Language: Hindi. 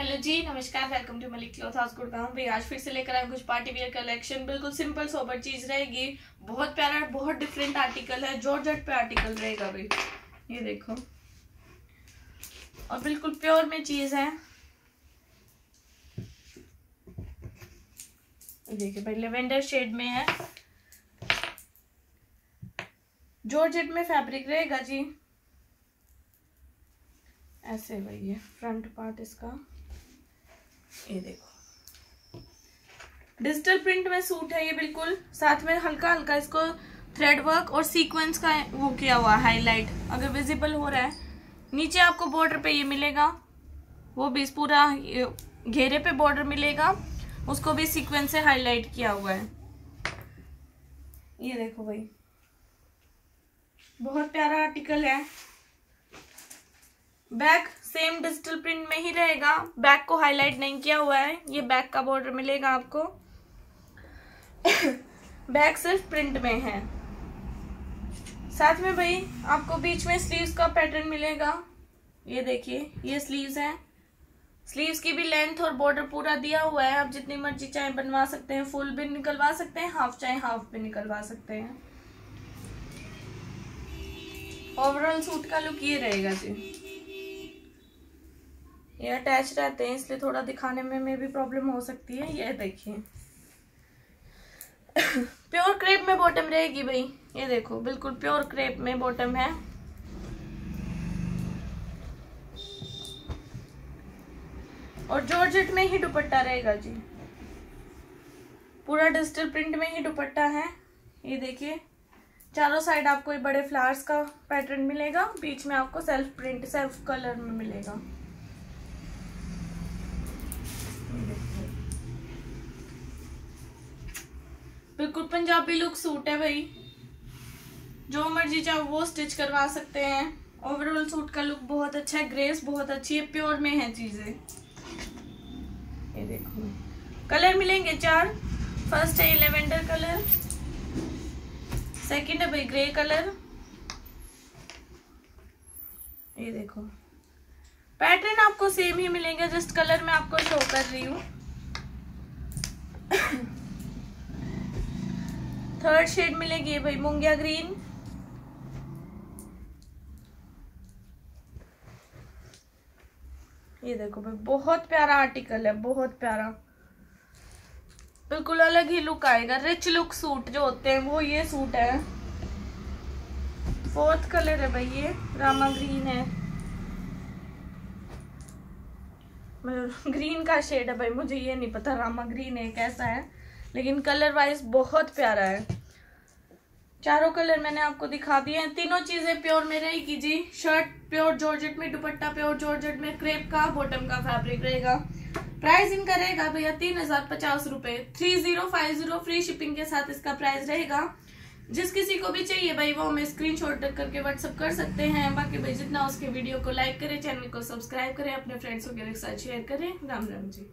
हेलो जी, नमस्कार welcome to Malik cloth house Gurgaon भाई आज फिर से लेकर आए कुछ पार्टी वेयर कलेक्शन बिल्कुल सिंपल सोबर चीज़ रहेगी। बहुत प्यारा, बहुत डिफरेंट आर्टिकल है। जॉर्जेट पे आर्टिकल रहेगा भाई ये देखो। और बिल्कुल प्योर में चीज़ है। देखिए भाई लेवेंडर शेड में है। जॉर्जेट में फैब्रिक रहेगा जी। ऐसे भाई, ये फ्रंट पार्ट इसका। ये देखो। डिजिटल प्रिंट में सूट है ये बिल्कुल। साथ में हल्का हल्का इसको थ्रेड वर्क और सीक्वेंस का वो किया हुआ हाईलाइट अगर विजिबल हो रहा है, नीचे आपको बॉर्डर पे ये मिलेगा। वो भी पूरा घेरे पे बॉर्डर मिलेगा। उसको भी सीक्वेंस से हाईलाइट किया हुआ है। ये देखो भाई। बहुत प्यारा आर्टिकल है। बैक सेम डिजिटल प्रिंट में ही रहेगा। बैक को हाईलाइट नहीं किया हुआ है। ये बैक का बॉर्डर मिलेगा आपको। बैक सिर्फ़ प्रिंट में है। साथ में भाई, आपको बीच में स्लीव्स का पैटर्न मिलेगा। ये देखिए, ये स्लीव्स हैं। स्लीव्स की भी लेंथ और बॉर्डर पूरा दिया हुआ है। आप जितनी मर्ज़ी चाहे बनवा सकते हैं। फुल भी निकलवा सकते हैं। हाफ़ चाहे हाफ़ भी निकलवा सकते हैं। ओवरऑल सूट का लुक ये रहेगा जी। ये अटैच रहते हैं, इसलिए थोड़ा दिखाने में में भी प्रॉब्लम हो सकती है, ये देखिए। प्योर क्रेप में बॉटम रहेगी भाई, ये देखो, बिल्कुल प्योर क्रेप में बॉटम है। और जॉर्जेट में ही दुपट्टा रहेगा जी। पूरा डिजिटल प्रिंट में ही दुपट्टा है, ये देखिए। चारों साइड आपको ये बड़े फ्लावर्स का पैटर्न मिलेगा, बीच में आपको सेल्फ प्रिंट सेल्फ कलर में मिलेगा। बिल्कुल पंजाबी लुक सूट है भाई। जो मर्ज़ी चाहो वो स्टिच करवा सकते हैं। ओवरऑल सूट का लुक बहुत अच्छा है ग्रेस बहुत अच्छी है प्योर में है चीज़ें। ये देखो। कलर मिलेंगे चार। फ़र्स्ट है लेवेंडर कलर सेकंड है भाई ग्रे कलर ये देखो। पैटर्न आपको सेम ही मिलेंगे जस्ट कलर मैं आपको शो कर रही हूँ। थर्ड शेड मिलेगी, भाई, मुंगिया ग्रीन ये देखो भाई, बहुत प्यारा आर्टिकल है, बहुत प्यारा। बिल्कुल अलग ही लुक आएगा रिच लुक सूट जो होते हैं, वो ये सूट है। फोर्थ कलर है भाई ये, रामा ग्रीन है। ग्रीन का शेड है भाई, मुझे ये नहीं पता रामा ग्रीन है, कैसा है। लेकिन कलर वाइज बहुत प्यारा है। चारों कलर मैंने आपको दिखा दिए हैं। तीनों चीज़ें प्योर में रहेगी जी शर्ट प्योर जॉर्जेट में, दुपट्टा प्योर जॉर्जेट में क्रेप का बॉटम का फैब्रिक रहेगा। प्राइस इनका रहेगा भैया तीन हज़ार पचास रुपए। Three zero five zero free shipping के साथ इसका प्राइस रहेगा। जिस किसी को भी चाहिए भाई, वो हमें स्क्रीन शॉट करके व्हाट्सअप कर सकते हैं। बाकी भाई, जितना उसके वीडियो को लाइक करें चैनल को सब्सक्राइब करें, अपने फ्रेंड्स वगैरह के साथ शेयर करें। राम राम जी।